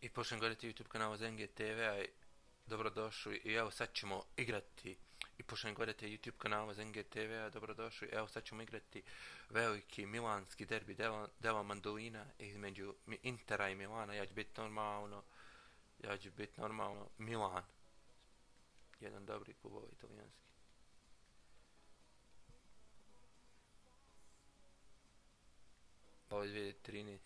I počnem gledati YouTube kanal za NGTV-a i dobrodošli. I evo sad ćemo igrati. I počnem gledati YouTube kanal za NGTV-a dobrodošli. Evo sad ćemo igrati veliki milanski derbi Deva, Deva Mandolina između Intera i Milana. Ja ću biti normalno ja ću biti normalno Milan. Jedan dobri klub ovaj italijanski. Ovo je 2013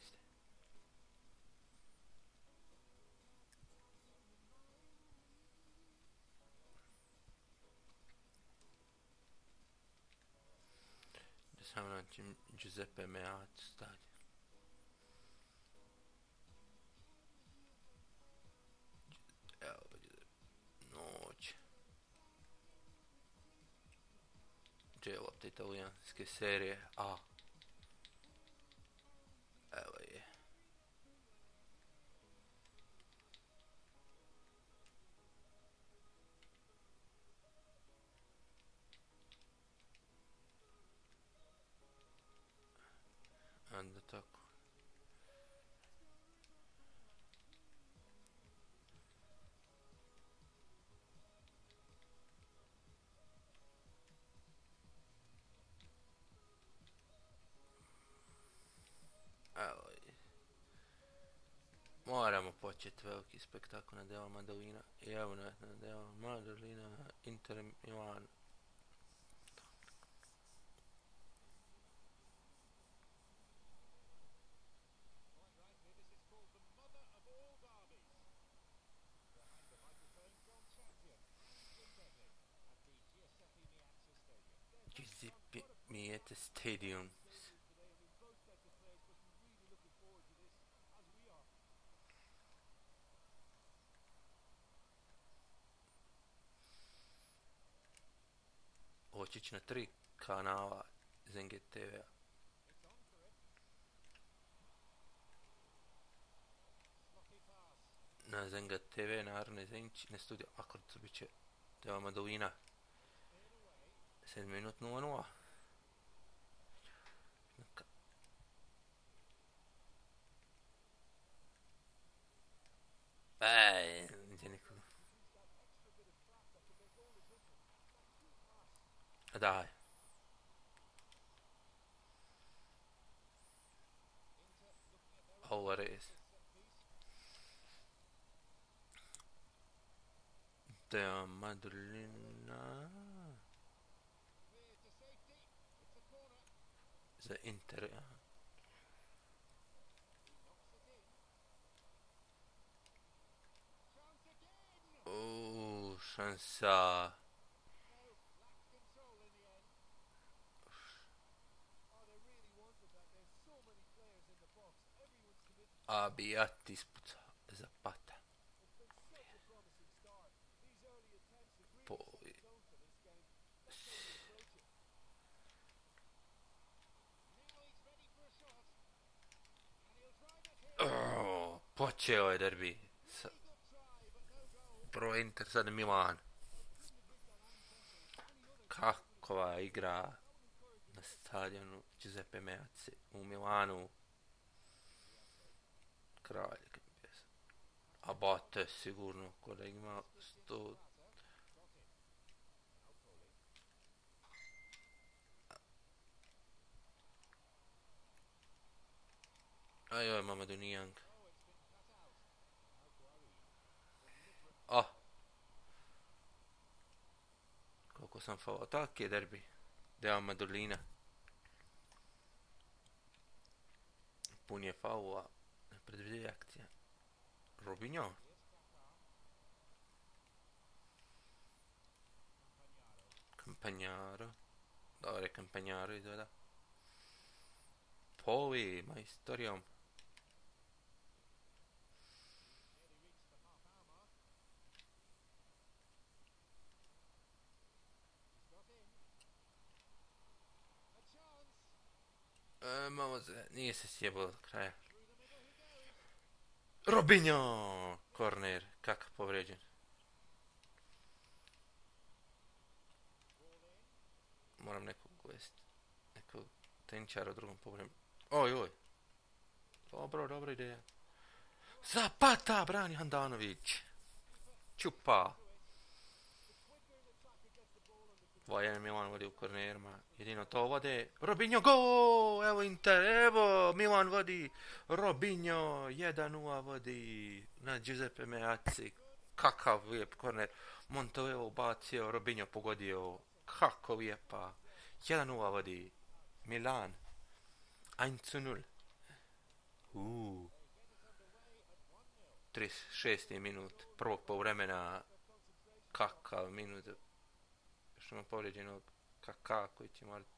Samo naći Giuseppe Meat stadion. Evo, noć. Gdje je lopta italijanske serije A. Moramo veliki spektakl na Deo Madalina. I evo na, na delo Madalina Inter Milan. Giuseppe Miete Stadium. Nič na tri kanala iz NGTV-a. Na Zenga TV, naravno iz Enčine studio, akkurat bit će tema dolina 7 minut 00. Bye. Daj. Ovo res. Dea Madalina. Za Inter, ja. Uuu, Abijat ispuca Zapata. Po... Oh, počeo je derbi. Sa... Pro Inter, sad Milan. Kakova igra na stadionu Giuseppe Meazza u Milanu kralj a bate sigurno ko da ima sto Ajoj, Mamadou Niang. Ah. Koliko sam falo. Tak je derbi. Deo Madolina. Pun je faula predvidi akcija. Robinho. Campagnaro. Dobre, Campagnaro izgleda. Poli, majstorijom. E, malo se, nije se sjebalo do. Robinho! Korner, kakav povređen. Moram nekog uvesti. Nekog tenčara u drugom povremenu. Oj, oj. Dobro, dobra ideja. Zapata, brani Handanović. Čupa. Vajan Milan vodi u kornerima. Jedino to vode. Robinho, go! Evo Inter, evo Milan vodi. Robinho, 1-0 vodi na Giuseppe Meazzi. Kakav lijep korner. Montoyo bacio, Robinho pogodio. Kako lijepa. 1-0 vodi. Milan. 1-0. Uuu. 36. minut prvog povremena kakav minut što ima povrijeđenog kaka koji će morati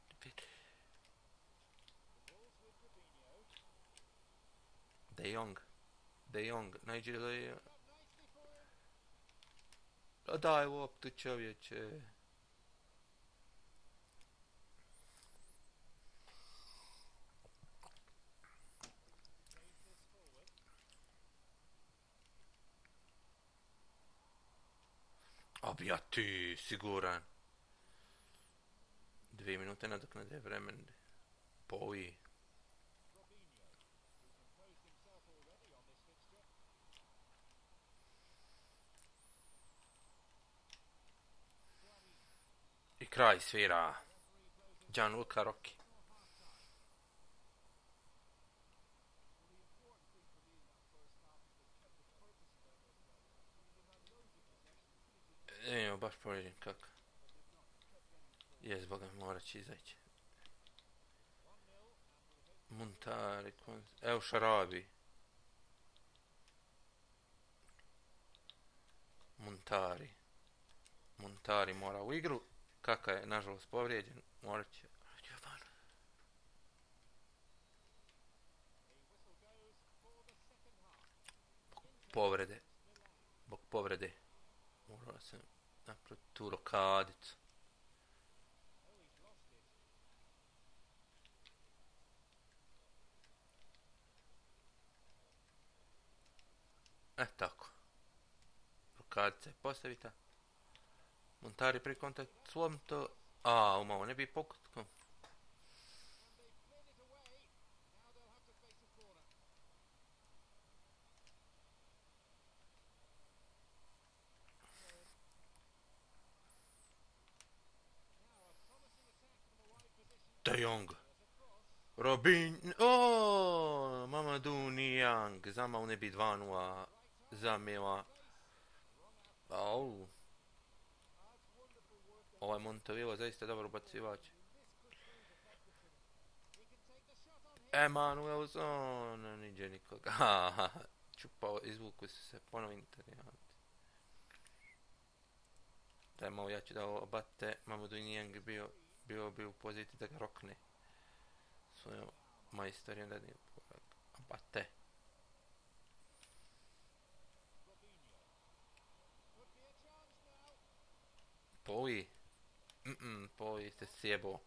De Jong De Jong da je a daj loptu čovječe Abija ti, siguran. Dvije minute nadoknade vremen. Povi. I kraj svira. Gianluca Rocchi. Evo, baš povređen, kako? Jes, boga, morat će izaći. Montari. Evo, šarabi. Montari. Montari mora u igru. Kaka je, nažalost, povrijeđen. Morat će... Povrede. Bog povrede. Morao sam napraviti tu rokadicu. E, tako. Rukavica je postavita. Montari pri kontakt slom to. A, umao ne bi pokutkom. De Jong. Robin... Oh, Mamadou Niang. Zama u nebi 2-0 za Au. Ovaj Montevilo zaista dobar ubacivač. Emanuelson, niđe nikoga. Čupao, izvuku su se ponovo interijant. Daj malo, ja ću da obate, Mamudu Nijeng bio bio bi u poziciji da ga rokne svojom majstorijom da nije porak. A Povi. Mm -mm, povi se sjebo.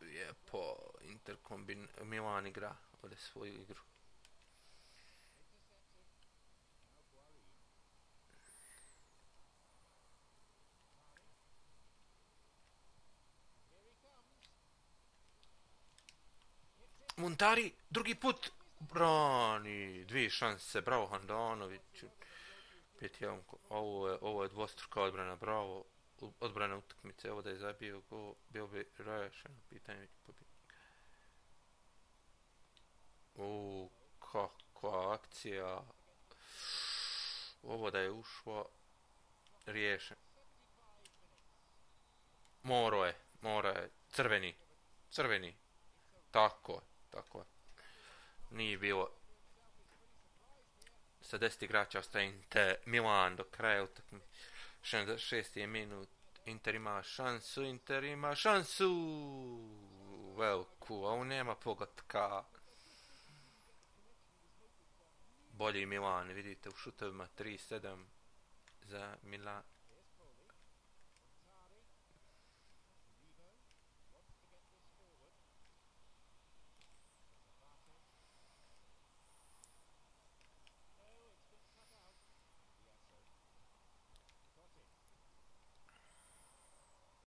Je po interkombin Milan igra ovdje svoju igru. Montari, drugi put, brani, dvije šanse, bravo Handanović, pet ovo je, ovo je dvostruka odbrana, bravo, odbrana utakmice, ovo da je zabio go, bio bi rešeno pitanje pobjednika. U, kakva akcija, ovo da je ušlo, riješen. Moro je, mora je, crveni, crveni, tako je tako. Nije bilo sa 10 igrača ostaje Inter Milan do kraja utakmice. 66. minut Inter ima šansu, Inter ima šansu veliku, a on nema pogotka. Bolji Milan, vidite u šutovima 3-7 za Milan.